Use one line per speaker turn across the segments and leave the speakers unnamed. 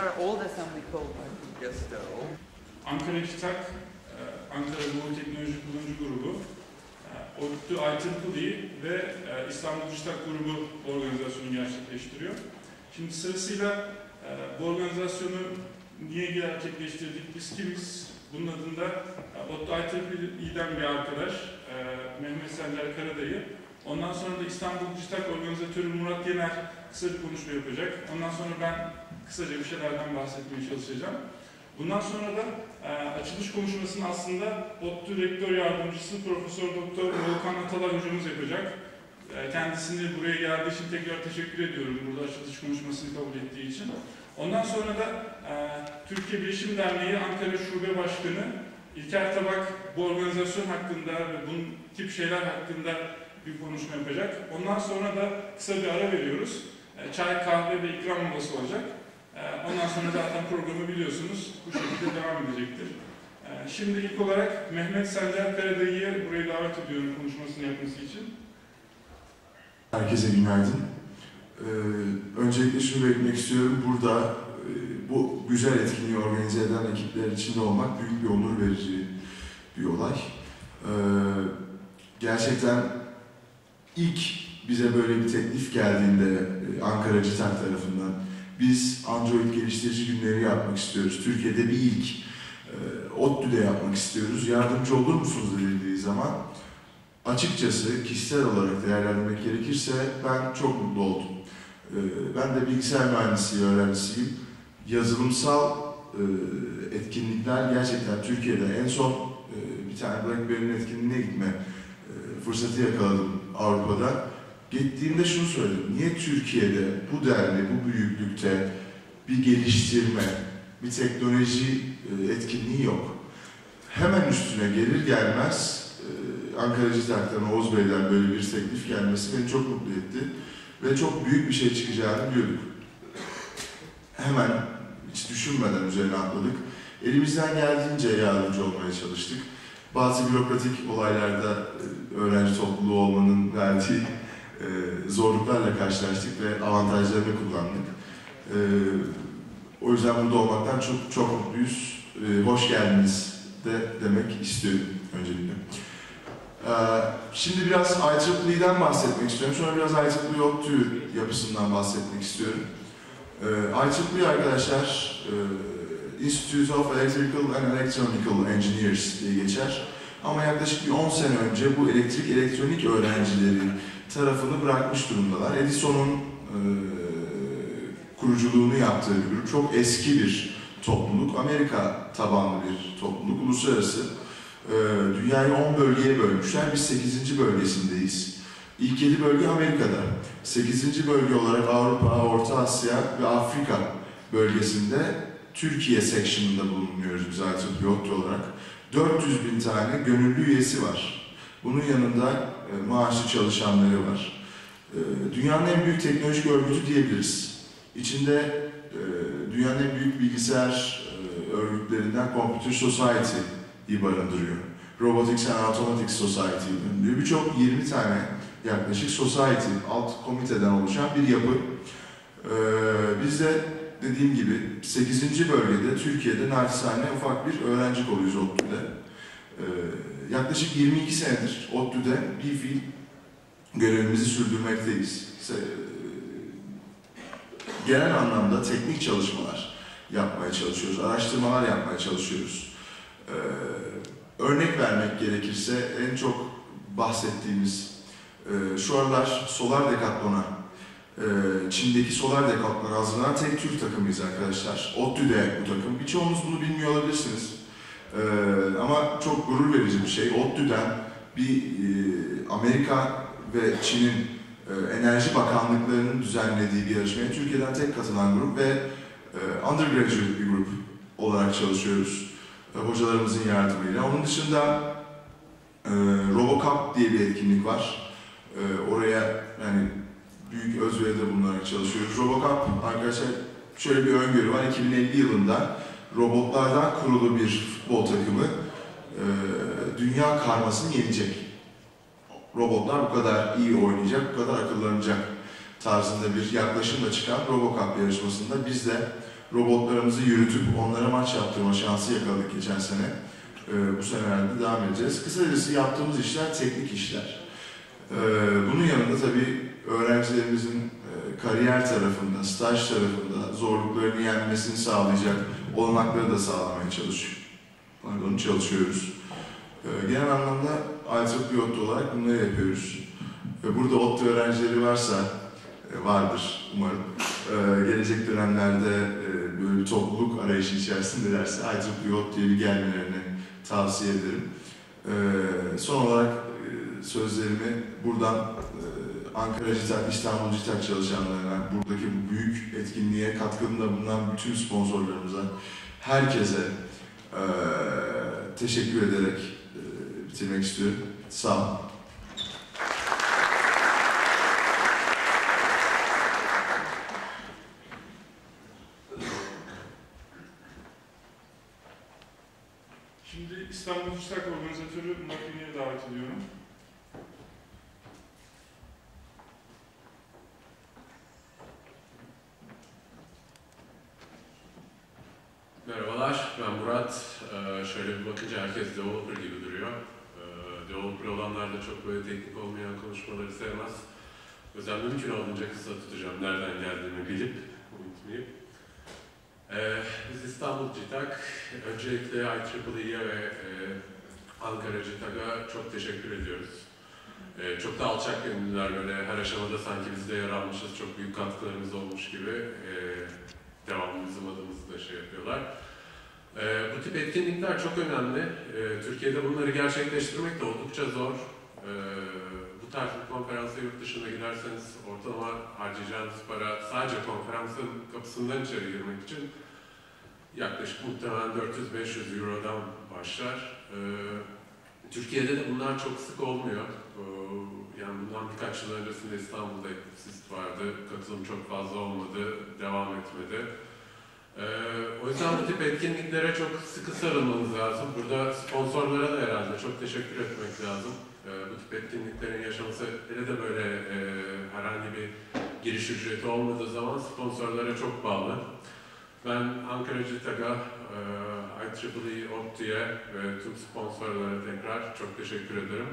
our old assembly code, I think.
Yes, they're all.
Ankara Kitak, e, Ankara Doğu Teknoloji Kullanıcı Grubu, e, ODTÜ ve e, İstanbul Dijital Grubu bu organizasyonu gerçekleştiriyor. Şimdi sırasıyla bu organizasyonu niye gerçekleştirdik, biz kimiz? Bunun adında ODTÜ IEEE'den bir arkadaş, Mehmet Sencer Karadayı. Ondan sonra da İstanbul Dijital Organizatörü Murat Yener kısa bir konuşma yapacak. Ondan sonra ben kısaca bir şeylerden bahsetmeye çalışacağım. Bundan sonra da e, açılış konuşmasını aslında ODTÜ Rektör Yardımcısı Profesör Doktor Volkan Atalay hocamız yapacak. E, kendisini buraya geldiği için tekrar teşekkür ediyorum burada açılış konuşmasını kabul ettiği için. Ondan sonra da e, Türkiye Bilişim Derneği Ankara Şube Başkanı İlker Tabak bu organizasyon hakkında ve bunun tip şeyler hakkında bir konuşma yapacak. Ondan sonra da kısa bir ara veriyoruz. E, çay, kahve ve ikram molası olacak. E, ondan sonra zaten programı biliyorsunuz. Bu şekilde devam edecektir. E, şimdi ilk olarak Mehmet Sencer Karadayı'yı buraya davet ediyorum konuşmasını yapması için.
Herkese günaydın. Ee, öncelikle şunu belirtmek istiyorum. Burada e, bu güzel etkinliği organize eden ekipler içinde olmak büyük bir onur verici bir olay. Ee, gerçekten ilk bize böyle bir teklif geldiğinde e, Ankara CİTAK tarafından biz Android geliştirici günleri yapmak istiyoruz. Türkiye'de bir ilk. E, ODTÜ'de yapmak istiyoruz. Yardımcı olur musunuz denildiği zaman açıkçası kişisel olarak değerlendirmek gerekirse ben çok mutlu oldum. Ee, Ben de bilgisayar mühendisliği öğrencisiyim. Yazılımsal e, etkinlikler gerçekten Türkiye'de en son e, bir tane BlackBerry'nin etkinliğine gitme e, fırsatı yakaladım Avrupa'da. Gittiğimde şunu söyledim. Niye Türkiye'de bu denli, bu büyüklükte bir geliştirme, bir teknoloji e, etkinliği yok? Hemen üstüne gelir gelmez e, Ankara Citak'tan, Oğuz Bey'den böyle bir teklif gelmesi beni çok mutlu etti. Ve çok büyük bir şey çıkacağını biliyorduk. Hemen hiç düşünmeden üzerine atladık. Elimizden geldiğince yardımcı olmaya çalıştık. Bazı bürokratik olaylarda e, öğrenci topluluğu olmanın verdiği e, zorluklarla karşılaştık ve avantajlarını kullandık. E, o yüzden burada olmaktan çok çok mutluyuz. E, hoş geldiniz de demek istiyorum öncelikle. Şimdi biraz IEEE'den bahsetmek istiyorum. Sonra biraz IEEE ODTÜ yapısından bahsetmek istiyorum. Ee, IEEE arkadaşlar e, Institute of Electrical and Electronical Engineers diye geçer. Ama yaklaşık bir 10 sene önce bu elektrik elektronik öğrencileri tarafını bırakmış durumdalar. Edison'un e, kuruculuğunu yaptığı bir grup. Çok eski bir topluluk. Amerika tabanlı bir topluluk. Uluslararası. Ee, Dünyayı 10 bölgeye bölmüşler. Biz 8. bölgesindeyiz. İlk 7 bölge Amerika'da. 8. bölge olarak Avrupa, Orta Asya ve Afrika bölgesinde Türkiye section'ında bulunuyoruz biz ODTÜ olarak. 400 bin tane gönüllü üyesi var. Bunun yanında e, maaşlı çalışanları var. E, Dünyanın en büyük teknolojik örgütü diyebiliriz. İçinde e, dünyanın en büyük bilgisayar e, örgütlerinden Computer Society iyi barındırıyor. Robotics and Automatics Society ünlü birçok 20 tane yaklaşık society, alt komiteden oluşan bir yapı. Biz de dediğim gibi 8. bölgede Türkiye'de naçizane ufak bir öğrenci koluyuz ODTÜ'de. Ee, yaklaşık 22 senedir ODTÜ'de bir fiil görevimizi sürdürmekteyiz. Se- Genel anlamda teknik çalışmalar yapmaya çalışıyoruz, araştırmalar yapmaya çalışıyoruz. Ee, örnek vermek gerekirse en çok bahsettiğimiz e, şu aralar solar dekatlona, e, Çin'deki solar dekatlona hazırlanan tek Türk takımıyız arkadaşlar. ODTÜ'de bu takım. Birçoğunuz bunu bilmiyor olabilirsiniz. E, ama çok gurur verici bir şey. ODTÜ'den bir e, Amerika ve Çin'in e, enerji bakanlıklarının düzenlediği bir yarışmaya Türkiye'den tek katılan grup ve e, undergraduate bir grup olarak çalışıyoruz e, hocalarımızın yardımıyla. Onun dışında e, RoboCup diye bir etkinlik var. E, oraya yani büyük özveride bulunarak çalışıyoruz. RoboCup arkadaşlar şöyle bir öngörü var. 2050 yılında robotlardan kurulu bir futbol takımı e, dünya karmasını yenecek. Robotlar bu kadar iyi oynayacak, bu kadar akıllanacak tarzında bir yaklaşımla çıkan RoboCup yarışmasında biz de robotlarımızı yürütüp onlara maç yaptırma şansı yakaladık geçen sene. Ee, bu senelerde devam edeceğiz. Kısacası yaptığımız işler teknik işler. Ee, bunun yanında tabii öğrencilerimizin e, kariyer tarafında, staj tarafında zorluklarını yenmesini sağlayacak olanakları da sağlamaya çalışıyor. Onu çalışıyoruz. Ee, genel anlamda IEEE ODTÜ olarak bunları yapıyoruz. Burada ODTÜ öğrencileri varsa, e, vardır umarım. Ee, gelecek dönemlerde e, böyle bir topluluk arayışı içerisindelerse IEEE ODTÜ'ye bir gelmelerini tavsiye ederim. Ee, son olarak e, sözlerimi buradan Ankara CİTAK, İstanbul CİTAK çalışanlarına, buradaki bu büyük etkinliğe katkında bulunan bütün sponsorlarımıza, herkese e, teşekkür ederek e, bitirmek istiyorum. Sağ olun.
Şimdi İstanbul Uçak Organizatörü Ünlü'ye davet ediyorum.
Merhabalar, ben Murat. Ee, şöyle bir bakınca herkes developer gibi duruyor. Ee, developer olanlar da çok böyle teknik olmayan konuşmaları sevmez. Yüzden mümkün olduğunca kısa tutacağım, nereden geldiğimi bilip unutmayayım. Ee, biz İstanbul CİTAK, öncelikle IEEE'ye ve e, Ankara CİTAK'a çok teşekkür ediyoruz. Ee, çok da alçak gönüllüler böyle her aşamada sanki biz de yer almışız, çok büyük katkılarımız olmuş gibi. E, devamlı bizim adımızı da şey yapıyorlar. Ee, bu tip etkinlikler çok önemli. Ee, Türkiye'de bunları gerçekleştirmek de oldukça zor. Ee, bu tarz bir konferansa yurt dışına giderseniz ortalama harcayacağınız para sadece konferansın kapısından içeri girmek için yaklaşık muhtemelen 400-500 Euro'dan başlar. Ee, Türkiye'de de bunlar çok sık olmuyor. Ee, yani bundan birkaç yıl öncesinde İstanbul'da Exist vardı. Katılım çok fazla olmadı, devam etmedi. Ee, o yüzden bu tip etkinliklere çok sıkı sarılmanız lazım. Burada sponsorlara da herhalde çok teşekkür etmek lazım. Ee, bu tip etkinliklerin yaşaması hele de böyle e, herhangi bir giriş ücreti olmadığı zaman sponsorlara çok bağlı. Ben Ankara CİTAK'a, e, IEEE ODTÜ'ye ve tüm sponsorlara tekrar çok teşekkür ederim.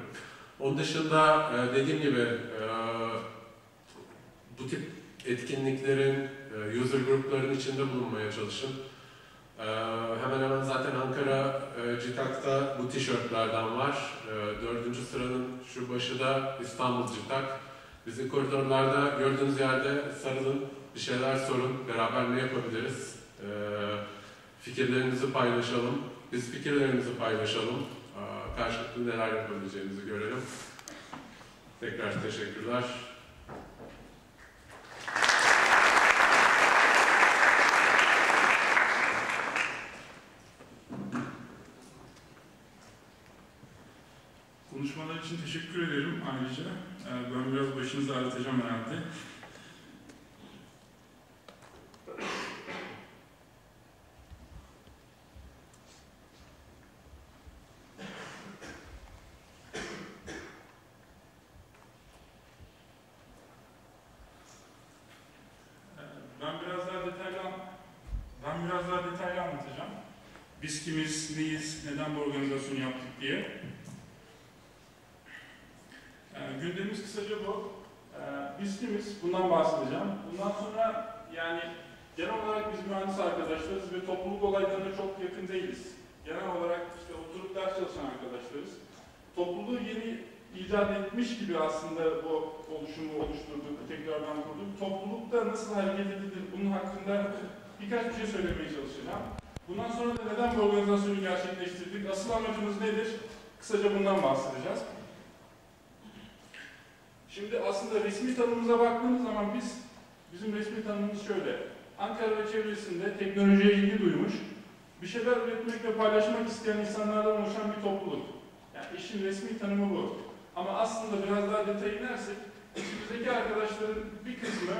Onun dışında e, dediğim gibi e, bu tip etkinliklerin, e, user grupların içinde bulunmaya çalışın. E, hemen hemen zaten Ankara e, CİTAK'ta bu tişörtlerden var. E, dördüncü sıranın şu başı da İstanbul CİTAK. Bizi koridorlarda gördüğünüz yerde sarılın, bir şeyler sorun, beraber ne yapabiliriz? E, fikirlerinizi paylaşalım, biz fikirlerimizi paylaşalım. E, karşılıklı neler yapabileceğimizi görelim. Tekrar teşekkürler.
İçin teşekkür ederim ayrıca. Ee, Ben biraz başınızı ağrıtacağım herhalde. Ee, Ben biraz daha detaylı ben biraz daha detaylı anlatacağım. Biz kimiz, neyiz, neden bu organizasyonu yaptık diye. Ee, kısaca bu. Ee, biz kimiz? Bundan bahsedeceğim. Bundan sonra yani genel olarak biz mühendis arkadaşlarız ve topluluk olaylarına çok yakın değiliz. Genel olarak işte oturup ders çalışan arkadaşlarız. Topluluğu yeni icat etmiş gibi aslında bu oluşumu oluşturduk, tekrardan kurduk. Toplulukta nasıl hareket edilir bunun hakkında birkaç bir şey söylemeye çalışacağım. Bundan sonra da neden bu organizasyonu gerçekleştirdik, asıl amacımız nedir? Kısaca bundan bahsedeceğiz. Şimdi aslında resmi tanımımıza baktığımız zaman biz, bizim resmi tanımımız şöyle. Ankara ve çevresinde teknolojiye ilgi duymuş, bir şeyler üretmek ve paylaşmak isteyen insanlardan oluşan bir topluluk. Yani işin resmi tanımı bu. Ama aslında biraz daha detaya inersek, içimizdeki arkadaşların bir kısmı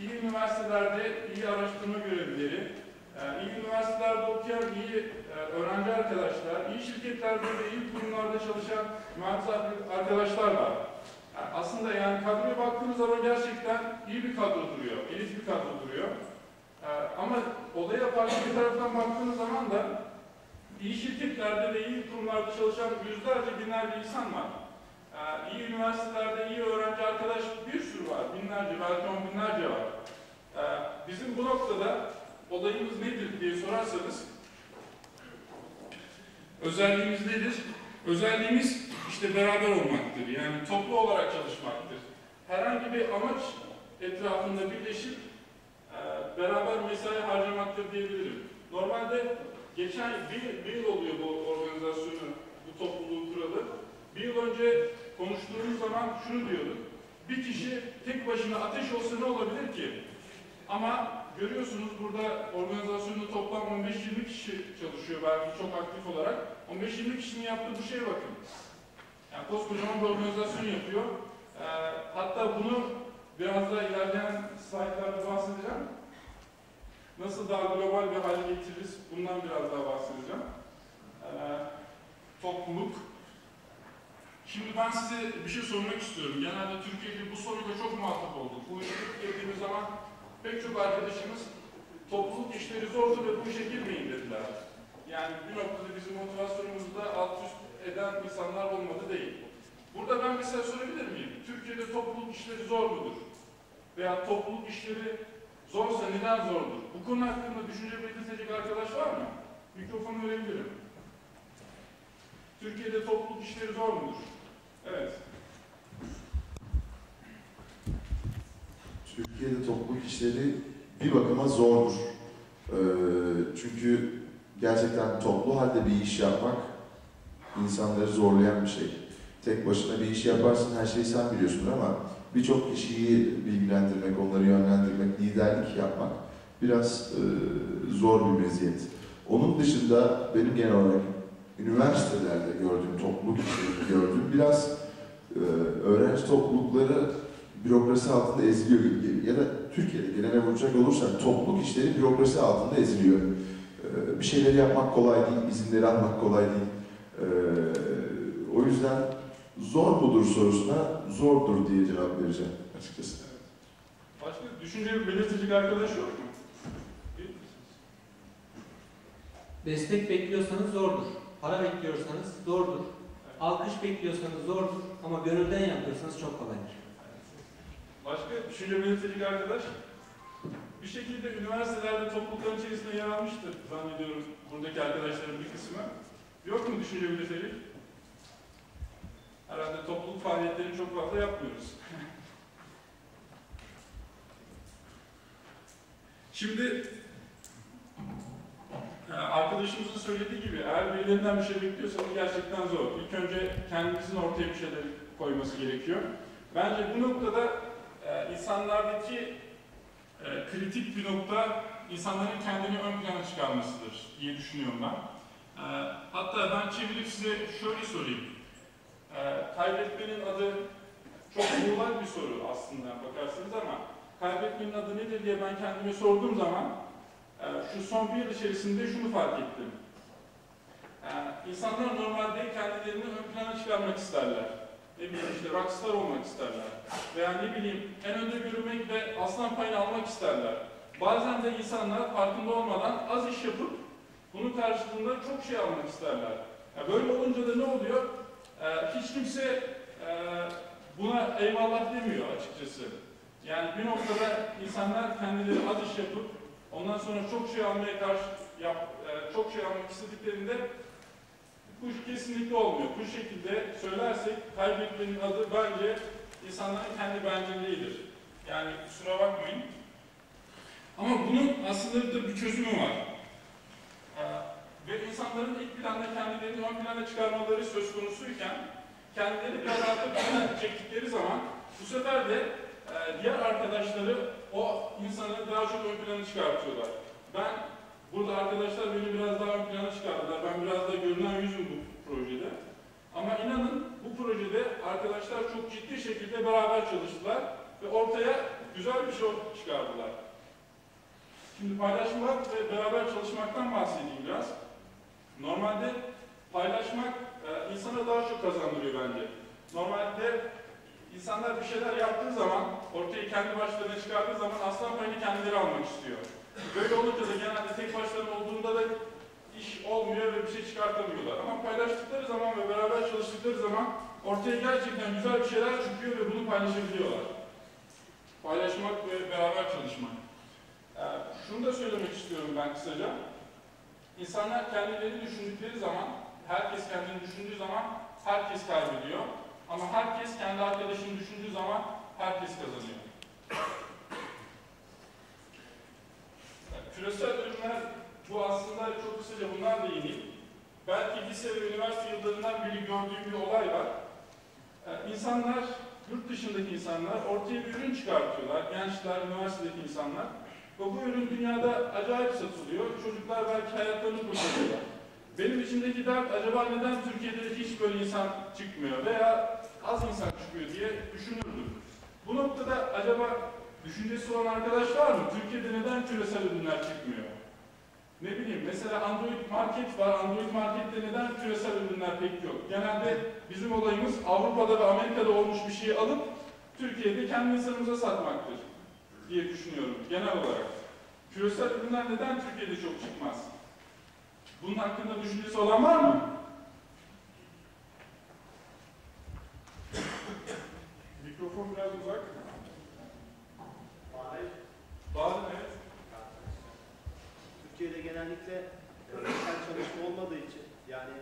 iyi üniversitelerde iyi araştırma görevlileri, e, iyi üniversitelerde okuyan iyi e, öğrenci arkadaşlar, iyi şirketlerde ve iyi kurumlarda çalışan mühendis arkadaşlar var. Yani aslında yani kadroya baktığımız zaman gerçekten iyi bir kadro duruyor, elit bir kadro duruyor. Ee, ama olaya farklı bir taraftan baktığınız zaman da iyi şirketlerde ve iyi kurumlarda çalışan yüzlerce binlerce insan var. Ee, iyi üniversitelerde iyi öğrenci arkadaş bir sürü var. Binlerce, belki on binlerce var. Ee, bizim bu noktada olayımız nedir diye sorarsanız özelliğimiz nedir? Özelliğimiz işte beraber olmaktır. Yani toplu olarak çalışmaktır. Herhangi bir amaç etrafında birleşip e, beraber mesai harcamaktır diyebilirim. Normalde geçen bir, bir yıl oluyor bu organizasyonu, bu topluluğu kuralı. Bir yıl önce konuştuğumuz zaman şunu diyorduk. Bir kişi tek başına ateş olsa ne olabilir ki? Ama görüyorsunuz burada organizasyonda toplam 15-20 kişi çalışıyor belki çok aktif olarak. 15-20 kişinin yaptığı bu şeye bakın. Yani koskocaman bir organizasyon yapıyor. Ee, hatta bunu biraz daha ilerleyen slaytlarda bahsedeceğim. Nasıl daha global bir hale getiririz bundan biraz daha bahsedeceğim. Ee, topluluk. Şimdi ben size bir şey sormak istiyorum. Genelde Türkiye'de bu soruyla çok muhatap olduk. Bu işe girdiğimiz zaman pek çok arkadaşımız topluluk işleri zordur ve bu işe girmeyin dediler. Yani bir noktada bizim motivasyonumuzu da alt üst eden insanlar olmadı değil. Burada ben mesela sorabilir miyim? Türkiye'de topluluk işleri zor mudur? Veya topluluk işleri zorsa neden zordur? Bu konu hakkında düşünce belirtecek arkadaş var mı? Mikrofonu verebilirim. Türkiye'de topluluk işleri zor mudur? Evet.
Türkiye'de topluluk işleri bir bakıma zordur. Ee, çünkü gerçekten toplu halde bir iş yapmak insanları zorlayan bir şey. Tek başına bir iş yaparsın, her şeyi sen biliyorsun ama birçok kişiyi bilgilendirmek, onları yönlendirmek, liderlik yapmak biraz e, zor bir meziyet. Onun dışında benim genel olarak üniversitelerde gördüğüm, topluluk işlerini gördüğüm biraz e, öğrenci toplulukları bürokrasi altında eziliyor gibi. Ya da Türkiye'de genele vuracak olursak topluluk işleri bürokrasi altında eziliyor. Ee, bir şeyleri yapmak kolay değil, izinleri almak kolay değil. Ee, o yüzden zor mudur sorusuna zordur diye cevap vereceğim açıkçası.
Başka düşünce belirtecek arkadaş yok mu?
Destek bekliyorsanız zordur. Para bekliyorsanız zordur. Alkış bekliyorsanız zordur. Ama gönülden yapıyorsanız çok kolaydır.
Başka düşünce belirtecek arkadaş? Bir şekilde üniversitelerde toplulukların içerisinde yer almıştır zannediyorum buradaki arkadaşların bir kısmı. Yok mu düşünce belirtecek? Herhalde topluluk faaliyetlerini çok fazla yapmıyoruz. Şimdi e, arkadaşımızın söylediği gibi eğer birilerinden bir şey bekliyorsanız gerçekten zor. İlk önce kendinizin ortaya bir şeyler koyması gerekiyor. Bence bu noktada e, insanlardaki e, kritik bir nokta insanların kendini ön plana çıkarmasıdır diye düşünüyorum ben. E, hatta ben çevirip size şöyle sorayım. E, kaybetmenin adı çok muğlak bir soru aslında bakarsınız ama kaybetmenin adı nedir diye ben kendime sorduğum zaman e, şu son bir yıl içerisinde şunu fark ettim. E, insanlar normalde kendilerini ön plana çıkarmak isterler ne bileyim işte rockstar olmak isterler. Veya ne bileyim en önde görünmek ve aslan payını almak isterler. Bazen de insanlar farkında olmadan az iş yapıp bunun karşılığında çok şey almak isterler. Ya böyle olunca da ne oluyor? Ee, hiç kimse e, buna eyvallah demiyor açıkçası. Yani bir noktada insanlar kendileri az iş yapıp ondan sonra çok şey almaya karşı yap, e, çok şey almak istediklerinde bu kesinlikle olmuyor. Bu şekilde söylersek kaybetmenin adı bence insanların kendi bencilliğidir. Yani kusura bakmayın. Ama bunun aslında da bir çözümü var. Ve insanların ilk planda kendilerini ön plana çıkarmaları söz konusuyken kendileri biraz arka plana çektikleri zaman bu sefer de e, diğer arkadaşları o insanı daha çok ön plana çıkartıyorlar. Ben Burada arkadaşlar beni biraz daha ön plana çıkardılar. Ben biraz da görünen yüzüm bu projede. Ama inanın bu projede arkadaşlar çok ciddi şekilde beraber çalıştılar ve ortaya güzel bir şey çıkardılar. Şimdi paylaşmak ve beraber çalışmaktan bahsedeyim biraz. Normalde paylaşmak e, insana daha çok kazandırıyor bence. Normalde insanlar bir şeyler yaptığı zaman, ortaya kendi başlarına çıkardığı zaman aslan payını kendileri almak istiyor. Böyle olunca da genelde tek başlarına olduğunda da iş olmuyor ve bir şey çıkartamıyorlar. Ama paylaştıkları zaman ve beraber çalıştıkları zaman ortaya gerçekten güzel bir şeyler çıkıyor ve bunu paylaşabiliyorlar. Paylaşmak ve beraber çalışmak. Ee, şunu da söylemek istiyorum ben kısaca. İnsanlar kendileri düşündükleri zaman, herkes kendini düşündüğü zaman herkes kaybediyor. Ama herkes kendi arkadaşını düşündüğü zaman herkes kazanıyor. Yani Küresel ürünler bu aslında çok kısaca da yeni. Belki lise ve üniversite yıllarından beri gördüğüm bir olay var. Ee, insanlar, yurt dışındaki insanlar ortaya bir ürün çıkartıyorlar. Gençler, üniversitedeki insanlar. Ve bu ürün dünyada acayip satılıyor. Çocuklar belki hayatlarını kurtarıyorlar. Benim içimdeki dert acaba neden Türkiye'de hiç böyle insan çıkmıyor veya az insan çıkıyor diye düşünürdüm. Bu noktada acaba düşüncesi olan arkadaş var mı? Türkiye'de neden küresel ürünler çıkmıyor? Ne bileyim mesela Android Market var. Android Market'te neden küresel ürünler pek yok? Genelde bizim olayımız Avrupa'da ve Amerika'da olmuş bir şeyi alıp Türkiye'de kendi insanımıza satmaktır diye düşünüyorum genel olarak. Küresel ürünler neden Türkiye'de çok çıkmaz? Bunun hakkında düşüncesi olan var mı? Mikrofon biraz uzak. Bağlı evet.
Türkiye'de genellikle özel çalışma olmadığı için yani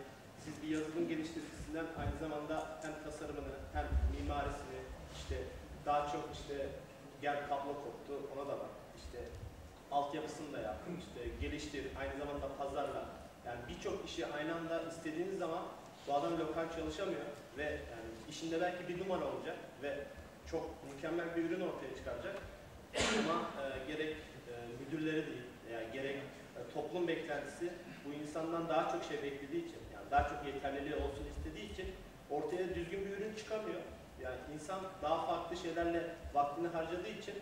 siz bir yazılım geliştiricisinden aynı zamanda hem tasarımını hem mimarisini işte daha çok işte gel kablo koptu ona da bak. İşte altyapısını da yap işte geliştir aynı zamanda pazarla. Yani birçok işi aynı anda istediğiniz zaman bu adam lokal çalışamıyor ve yani işinde belki bir numara olacak ve çok mükemmel bir ürün ortaya çıkaracak. Ama e, gerek e, müdürleri değil yani gerek e, toplum beklentisi bu insandan daha çok şey beklediği için, yani daha çok yeterliliği olsun istediği için ortaya düzgün bir ürün çıkamıyor. Yani insan daha farklı şeylerle vaktini harcadığı için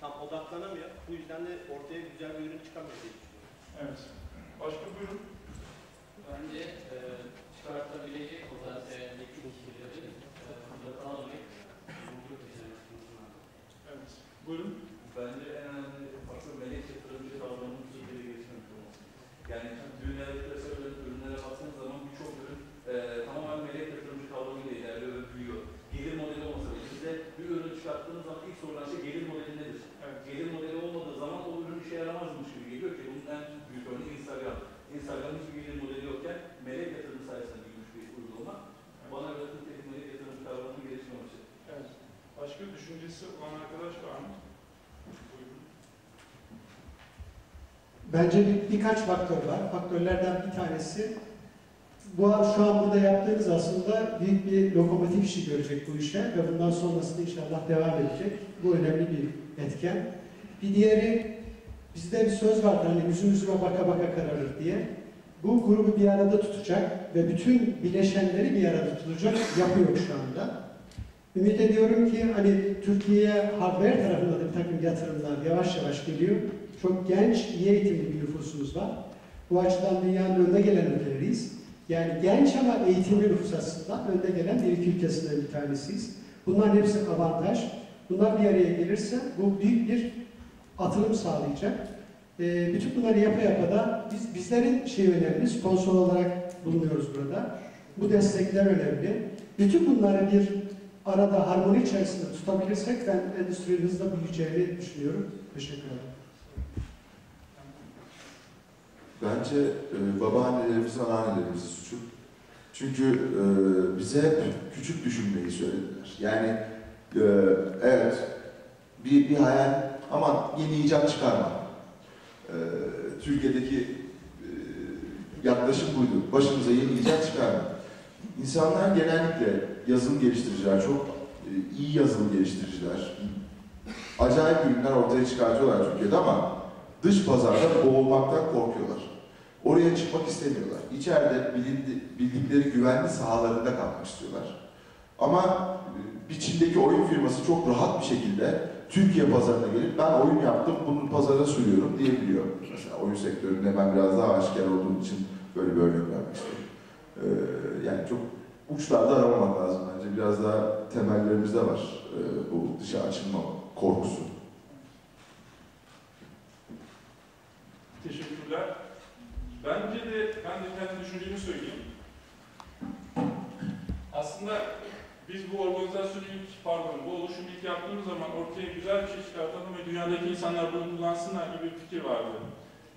tam odaklanamıyor. Bu yüzden de ortaya güzel bir ürün çıkamıyor diye düşünüyorum.
Evet. Başka buyurun.
Bence e, çıkartabilecek potansiyeldeki kişileri e, burada tanımayıp çok güzel.
Evet. Buyurun.
Bence en önemli faktör melek yatırımcı kavramının Türkiye'de gelişmemiş olması. Yani dünyada küresel ürün- ürünlere baktığınız zaman birçok ürün e, tamamen melek yatırımcı kavramıyla ilerliyor ve büyüyor. Gelir modeli olmasa bile bizde bir ürün çıkarttığınız zaman ilk sorulan şey gelir modeli nedir?
Evet.
Gelir modeli olmadığı zaman o ürün işe yaramazmış gibi geliyor ki bunun en büyük örneği Instagram. Instagram'ın hiçbir gelir modeli yokken melek yatırım sayesinde büyümüş bir uygulama. Bana göre Türkiye'de melek yatırımcı kavramının gelişmemişi.
Evet. Başka düşüncesi olan arkadaş var mı? Buyurun.
Bence bir, birkaç faktör var. Faktörlerden bir tanesi bu şu an burada yaptığımız aslında büyük bir lokomotif işi görecek bu işe ve bundan sonrasında inşallah devam edecek. Bu önemli bir etken. Bir diğeri bizde bir söz vardır hani yüzüm baka baka kararır diye. Bu grubu bir arada tutacak ve bütün bileşenleri bir arada tutacak yapıyor şu anda. Ümit ediyorum ki hani Türkiye'ye hardware tarafında da bir takım yatırımlar yavaş yavaş geliyor. Çok genç, iyi eğitimli bir nüfusumuz var. Bu açıdan dünyanın önde gelen ülkeleriyiz. Yani genç ama eğitimli nüfus açısından önde gelen bir iki ülkesinden bir tanesiyiz. Bunların hepsi avantaj. Bunlar bir araya gelirse bu büyük bir atılım sağlayacak. Ee, bütün bunları yapa yapa da biz, bizlerin şey önemli, sponsor olarak bulunuyoruz burada. Bu destekler önemli. Bütün bunları bir arada harmoni içerisinde tutabilirsek ben endüstrinin hızla büyüyeceğini düşünüyorum. Teşekkür ederim.
Bence e, babaannelerimizin, anneannemizin suçu. Çünkü e, bize hep küçük düşünmeyi söylediler. Yani e, evet bir, bir hayal ama yeni icat çıkarma. E, Türkiye'deki e, yaklaşım buydu. Başımıza yeni icat çıkarma. İnsanlar genellikle yazılım geliştiriciler, çok e, iyi yazılım geliştiriciler, acayip ürünler ortaya çıkartıyorlar Türkiye'de ama dış pazarda boğulmaktan korkuyorlar. Oraya çıkmak istemiyorlar. İçeride bilindi, bildikleri güvenli sahalarında kalmak istiyorlar. Ama e, bir Çin'deki oyun firması çok rahat bir şekilde Türkiye pazarına gelip ben oyun yaptım, bunu pazara sürüyorum diyebiliyor. Mesela oyun sektöründe ben biraz daha aşikar olduğum için böyle bir örnek vermek istiyorum. Ee, yani çok uçlarda aramamak lazım bence. Biraz daha temellerimizde var e, bu dışa açılma korkusu.
Biz bu organizasyonu ilk, pardon, bu oluşumu ilk yaptığımız zaman ortaya güzel bir şey çıkartalım ve dünyadaki insanlar bunu kullansınlar gibi bir fikir vardı.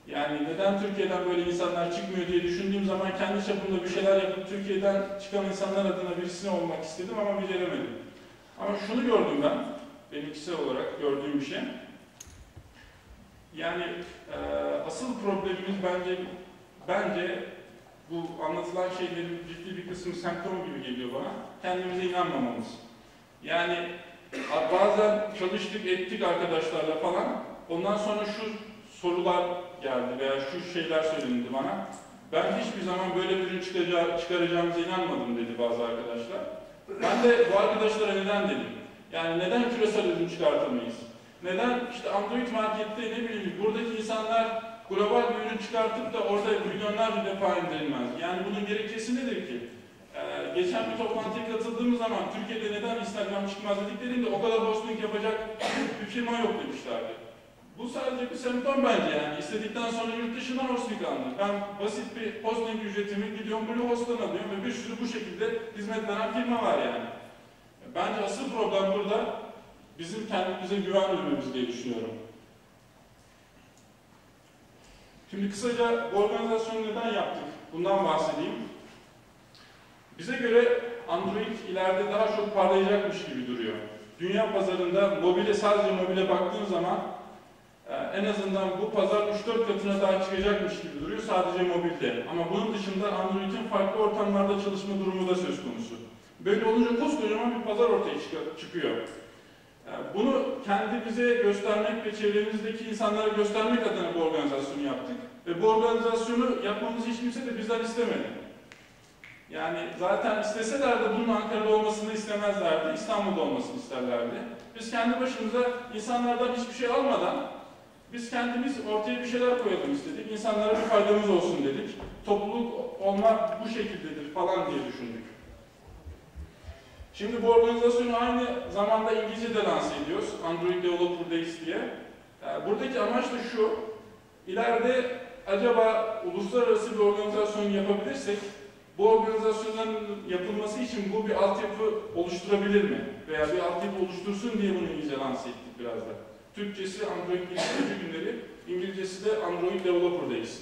Yani neden Türkiye'den böyle insanlar çıkmıyor diye düşündüğüm zaman kendi çapımda bir şeyler yapıp Türkiye'den çıkan insanlar adına birisine olmak istedim ama beceremedim. Ama şunu gördüm ben, benim kişisel olarak gördüğüm bir şey. Yani e, asıl problemimiz bence bence bu anlatılan şeylerin ciddi bir kısmı semptom gibi geliyor bana. Kendimize inanmamamız. Yani bazen çalıştık ettik arkadaşlarla falan. Ondan sonra şu sorular geldi veya şu şeyler söylendi bana. Ben hiçbir zaman böyle bir ürün çıkacağı, çıkaracağımıza inanmadım dedi bazı arkadaşlar. Ben de bu arkadaşlara neden dedim. Yani neden küresel ürün çıkartamayız? Neden işte Android markette ne bileyim buradaki insanlar global bir ürün çıkartıp da orada milyonlarca defa indirilmez. Yani bunun gerekçesi nedir ki? Ee, geçen bir toplantıya katıldığımız zaman Türkiye'de neden Instagram çıkmaz dediklerinde o kadar hosting yapacak bir firma yok demişlerdi. Bu sadece bir semptom bence yani. İstedikten sonra yurt dışından hosting alınır. Ben basit bir hosting ücretimi gidiyorum Blue Host'tan alıyorum ve bir sürü bu şekilde hizmet veren firma var yani. Bence asıl problem burada bizim kendimize güven duymamız diye düşünüyorum. Şimdi kısaca bu organizasyonu neden yaptık? Bundan bahsedeyim. Bize göre Android ileride daha çok parlayacakmış gibi duruyor. Dünya pazarında mobile sadece mobile baktığın zaman e, en azından bu pazar 3-4 katına daha çıkacakmış gibi duruyor sadece mobilde. Ama bunun dışında Android'in farklı ortamlarda çalışma durumu da söz konusu. Böyle olunca koskocaman bir pazar ortaya çık- çıkıyor. Yani bunu kendimize göstermek ve çevremizdeki insanlara göstermek adına bu organizasyonu yaptık. Ve bu organizasyonu yapmamızı hiç kimse de bizden istemedi. Yani zaten isteseler de bunun Ankara'da olmasını istemezlerdi, İstanbul'da olmasını isterlerdi. Biz kendi başımıza insanlardan hiçbir şey almadan biz kendimiz ortaya bir şeyler koyalım istedik. İnsanlara bir faydamız olsun dedik. Topluluk olmak bu şekildedir falan diye düşündük. Şimdi bu organizasyonu aynı zamanda İngilizce'de lanse ediyoruz. Android Developer Days diye. Yani buradaki amaç da şu. İleride acaba uluslararası bir organizasyon yapabilirsek bu organizasyonların yapılması için bu bir altyapı oluşturabilir mi? Veya bir altyapı oluştursun diye bunu İngilizce lanse ettik biraz da. Türkçesi Android Geliştirici Günleri, İngilizcesi de Android Developer Days.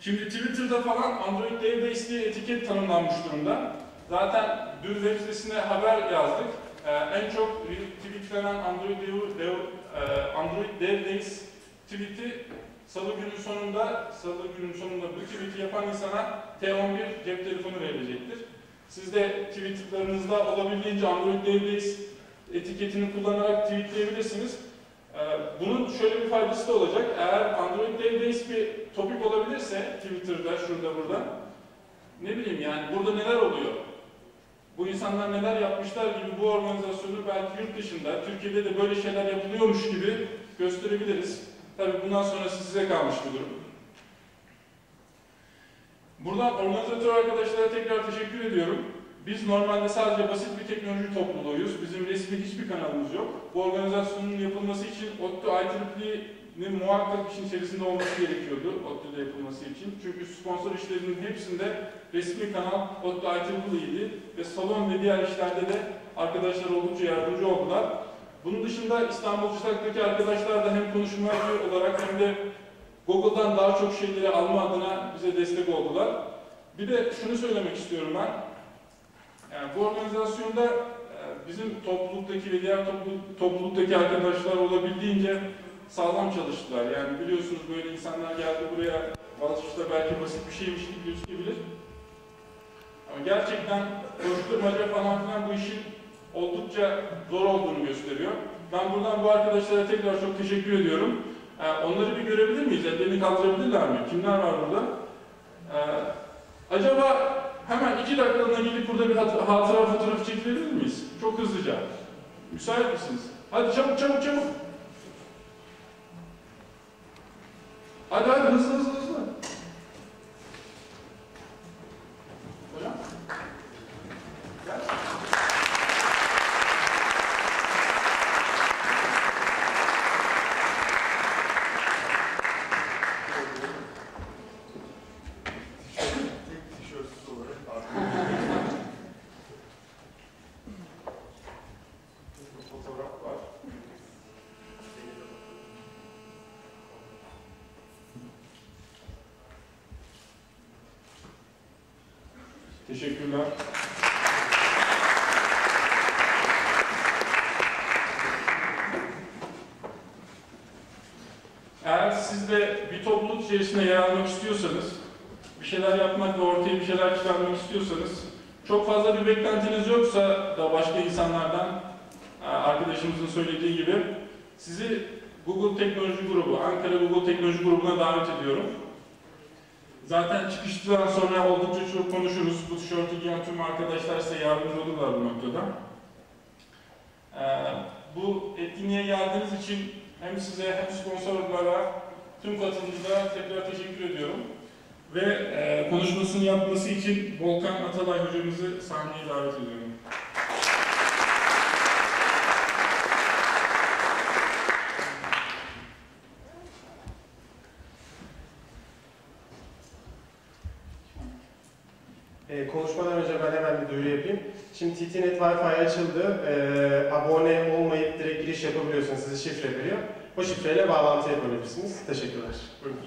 Şimdi Twitter'da falan Android Dev Days diye etiket tanımlanmış durumda. Zaten dün web sitesine haber yazdık. Ee, en çok tweetlenen Android Dev, Dev, e, Android Dev Days tweet'i Salı günün sonunda, Salı günün sonunda bu tweet'i yapan insana T11 cep telefonu verilecektir. Siz de tweetlerınızda olabildiğince Android Dev Days etiketini kullanarak tweetleyebilirsiniz. Ee, bunun şöyle bir faydası da olacak. Eğer Android Dev Days bir topik olabilirse Twitter'da, şurada, burada ne bileyim yani burada neler oluyor? Bu insanlar neler yapmışlar gibi bu organizasyonu belki yurt dışında, Türkiye'de de böyle şeyler yapılıyormuş gibi gösterebiliriz. Tabii bundan sonrası size kalmış bir durum. Buradan organizatör arkadaşlara tekrar teşekkür ediyorum. Biz normalde sadece basit bir teknoloji topluluğuyuz. Bizim resmi hiçbir kanalımız yok. Bu organizasyonun yapılması için ODTÜ IEEE'nin muhakkak işin içerisinde olması gerekiyordu ODTÜ'de yapılması için. Çünkü sponsor işlerinin hepsinde resmi kanal ODTÜ IEEE'ydi ve salon ve diğer işlerde de arkadaşlar oldukça yardımcı oldular. Bunun dışında İstanbul Çıtak'taki arkadaşlar da hem konuşmacı olarak hem de Google'dan daha çok şeyleri alma adına bize destek oldular. Bir de şunu söylemek istiyorum ben. Yani bu organizasyonda e, bizim topluluktaki ve diğer topluluk, topluluktaki arkadaşlar olabildiğince sağlam çalıştılar. Yani biliyorsunuz böyle insanlar geldi buraya Valçış'ta belki basit bir şeymiş gibi gözükebilir. Ama gerçekten koşturmaca falan filan bu işin oldukça zor olduğunu gösteriyor. Ben buradan bu arkadaşlara tekrar çok teşekkür ediyorum. Ee, onları bir görebilir miyiz? Ellerini kaldırabilirler mi? Kimler var burada? Ee, acaba hemen iki dakikalığına gelip burada bir hat- hatıra fotoğrafı çekilebilir miyiz? Çok hızlıca. Müsait misiniz? Hadi çabuk çabuk çabuk. Hadi hadi hızlı hızlı hızlı. Hocam. Gel.
Tek tişörtsüz olarak arkadaşlar.
Teşekkürler. Eğer siz de bir topluluk içerisinde yer almak istiyorsanız, bir şeyler yapmak ve ortaya bir şeyler çıkarmak istiyorsanız, çok fazla bir beklentiniz yoksa da başka insanlardan, e, arkadaşımızın söylediği gibi, sizi Google Teknoloji Grubu, Ankara Google Teknoloji Grubu'na davet ediyorum. Zaten çıkıştan sonra oldukça çok konuşuruz. Bu tişörtü giyen tüm arkadaşlar size yardımcı olurlar bu noktada. Ee, bu etkinliğe geldiğiniz için hem size hem sponsorlara, tüm katılımcılara tekrar teşekkür ediyorum. Ve e, konuşmasını yapması için Volkan Atalay hocamızı sahneye davet ediyorum.
Ee, konuşmadan önce ben hemen bir duyuru yapayım. Şimdi TTNet Wi-Fi açıldı. Ee, abone olmayıp direkt giriş yapabiliyorsunuz. Sizi şifre veriyor. O şifreyle bağlantı yapabilirsiniz. Teşekkürler. Buyurun.